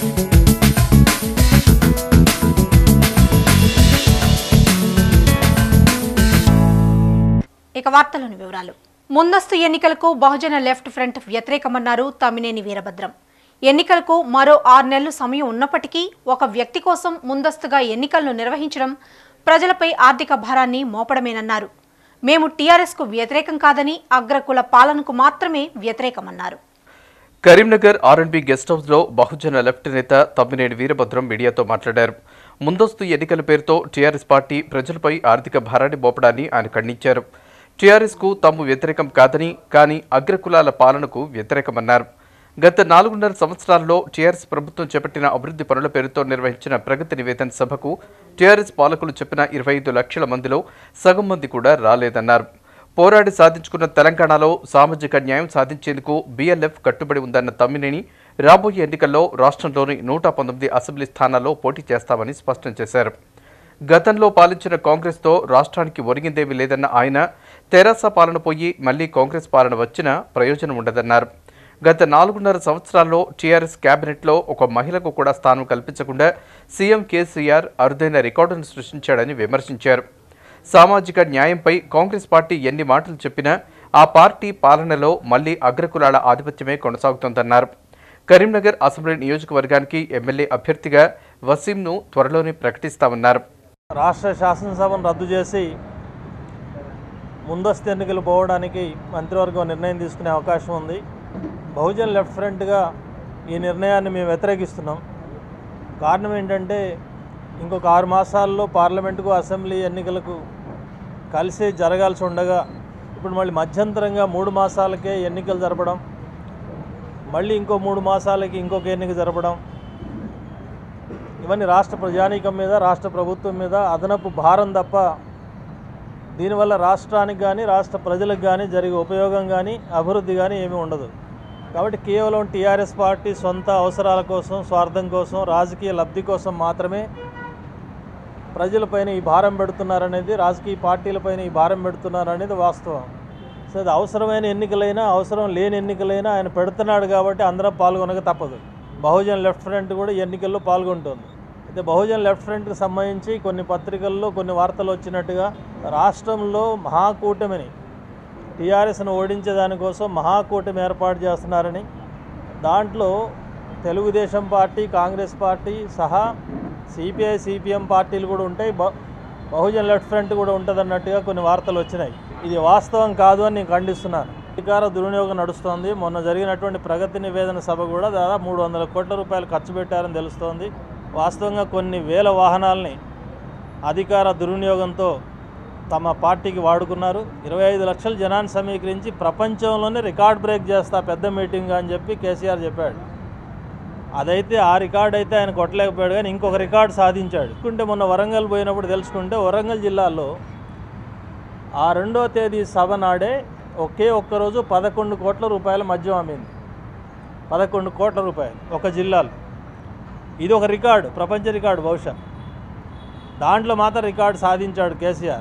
ఇక వార్తలోని వివరాలు. ముందస్తు ఎన్నికలకు బహుజన లెఫ్ట్ ఫ్రంట్ వ్యతిరేకమన్నారు తమ్మినేని వీరభద్రం. ఎన్నికలకు మరో ఆరు నెలలు సమయం ఉన్నప్పటికీ ఒక వ్యక్తి కోసం ముందస్తుగా ఎన్నికలను నిర్వహించడం ప్రజలపై ఆర్థిక భారాన్ని మోపడమేనన్నారు. మేము టీఆర్ఎస్కు వ్యతిరేకం కాదని అగ్రకుల పాలనకు మాత్రమే వ్యతిరేకమన్నారు. కరీంనగర్ ఆర్ఎండ్బి గెస్ట్ హౌస్లో బహుజన లెఫ్ట్ నేత తమ్మినేని వీరభద్రం మీడియాతో మాట్లాడారు. ముందస్తు ఎన్నికల పేరుతో టీఆర్ఎస్ పార్టీ ప్రజలపై ఆర్థిక భారాన్ని మోపడాన్ని ఆయన ఖండించారు. టీఆర్ఎస్కు తాము వ్యతిరేకం కాదని కానీ అగ్రకులాల పాలనకు వ్యతిరేకమన్నారు. గత నాలుగున్నర సంవత్సరాల్లో టీఆర్ఎస్ ప్రభుత్వం చేపట్టిన అభివృద్ధి పనుల పేరుతో నిర్వహించిన ప్రగతి నివేదన సభకు టీఆర్ఎస్ పాలకులు చెప్పిన ఇరవై ఐదు లక్షల మందిలో సగం మంది కూడా రాలేదన్నారు. పోరాడి సాధించుకున్న తెలంగాణలో సామాజిక న్యాయం సాధించేందుకు బీఎల్ఎఫ్ కట్టుబడి ఉందన్న తమ్మినేని రాబోయే ఎన్నికల్లో రాష్ట్రంలోని నూట పంతొమ్మిది అసెంబ్లీ స్థానాల్లో పోటీ చేస్తామని స్పష్టం చేశారు. గతంలో పాలించిన కాంగ్రెస్తో రాష్ట్రానికి ఒరిగిందేమీ లేదన్న ఆయన తెరాస పాలన పోయి మళ్ళీ కాంగ్రెస్ పాలన వచ్చినా ప్రయోజనం ఉండదన్నారు. గత నాలుగున్నర సంవత్సరాల్లో టీఆర్ఎస్ కేబినెట్లో ఒక మహిళకు కూడా స్థానం కల్పించకుండా సీఎం కేసీఆర్ అరుదైన రికార్డును సృష్టించాడని విమర్శించారు. సామాజిక న్యాయంపై కాంగ్రెస్ పార్టీ ఎన్ని మాటలు చెప్పినా ఆ పార్టీ పాలనలో మళ్ళీ అగ్రకులాల ఆధిపత్యమే కొనసాగుతోందన్నారు. కరీంనగర్ అసెంబ్లీ నియోజకవర్గానికి ఎమ్మెల్యే అభ్యర్థిగా వసీంను త్వరలోనే ప్రకటిస్తామన్నారు. రాష్ట్ర శాసనసభను రద్దు చేసి ముందస్తు ఎన్నికలు పోవడానికి మంత్రివర్గం నిర్ణయం తీసుకునే అవకాశం ఉంది. బహుజన్ లెఫ్ట్ ఫ్రంట్గా ఈ నిర్ణయాన్ని మేము వ్యతిరేకిస్తున్నాం. కారణం ఏంటంటే ఇంకొక ఆరు మాసాల్లో పార్లమెంటుకు అసెంబ్లీ ఎన్నికలకు కలిసి జరగాల్సి ఉండగా ఇప్పుడు మళ్ళీ మధ్యంతరంగా మూడు మాసాలకే ఎన్నికలు జరపడం మళ్ళీ ఇంకో మూడు మాసాలకి ఇంకొక ఎన్నిక జరపడం ఇవన్నీ రాష్ట్ర ప్రజానీకం మీద రాష్ట్ర ప్రభుత్వం మీద అదనపు భారం తప్ప దీనివల్ల రాష్ట్రానికి కానీ రాష్ట్ర ప్రజలకు కానీ జరిగే ఉపయోగం కానీ అభివృద్ధి కానీ ఏమీ ఉండదు. కాబట్టి కేవలం టీఆర్ఎస్ పార్టీ సొంత అవసరాల కోసం స్వార్థం కోసం రాజకీయ లబ్ధి కోసం మాత్రమే ప్రజలపైన ఈ భారం పెడుతున్నారనేది రాజకీయ పార్టీలపైన ఈ భారం పెడుతున్నారనేది వాస్తవం. సో అది అవసరమైన ఎన్నికలైనా అవసరం లేని ఎన్నికలైనా ఆయన పెడుతున్నాడు కాబట్టి అందరం పాల్గొనక తప్పదు. బహుజన్ లెఫ్ట్ ఫ్రంట్ కూడా ఎన్నికల్లో పాల్గొంటుంది. అయితే బహుజన్ లెఫ్ట్ ఫ్రంట్కి సంబంధించి కొన్ని పత్రికల్లో కొన్ని వార్తలు వచ్చినట్టుగా రాష్ట్రంలో మహాకూటమిని టీఆర్ఎస్ను ఓడించే దానికోసం మహాకూటమి ఏర్పాటు చేస్తున్నారని దాంట్లో తెలుగుదేశం పార్టీ కాంగ్రెస్ పార్టీ సహా సిపిఐ సిపిఎం పార్టీలు కూడా ఉంటాయి. బహుజన్ లెఫ్ట్ ఫ్రంట్ కూడా ఉంటుంది అన్నట్టుగా కొన్ని వార్తలు వచ్చినాయి. ఇది వాస్తవం కాదు అని నేను ఖండిస్తున్నాను. అధికార దుర్వినియోగం నడుస్తోంది. మొన్న జరిగినటువంటి ప్రగతి నివేదన సభ కూడా దాదాపు మూడు వందల కోట్ల రూపాయలు ఖర్చు పెట్టారని తెలుస్తోంది. వాస్తవంగా కొన్ని వేల వాహనాల్ని అధికార దుర్వినియోగంతో తమ పార్టీకి వాడుకున్నారు. ఇరవై ఐదు లక్షల జనాన్ని సమీకరించి ప్రపంచంలోనే రికార్డ్ బ్రేక్ చేస్తా పెద్ద మీటింగ్ అని చెప్పి కేసీఆర్ చెప్పాడు. అదైతే ఆ రికార్డ్ అయితే ఆయన కొట్టలేకపోయాడు కానీ ఇంకొక రికార్డు సాధించాడు. ఎందుకంటే మొన్న వరంగల్ పోయినప్పుడు తెలుసుకుంటే వరంగల్ జిల్లాలో ఆ రెండో తేదీ సభ నాడే ఒకే ఒక్కరోజు పదకొండు కోట్ల రూపాయల మద్యం అమ్మింది. పదకొండు కోట్ల రూపాయలు ఒక జిల్లాలో. ఇది ఒక రికార్డు ప్రపంచ రికార్డు బహుశా. దాంట్లో మాత్రం రికార్డు సాధించాడు కేసీఆర్.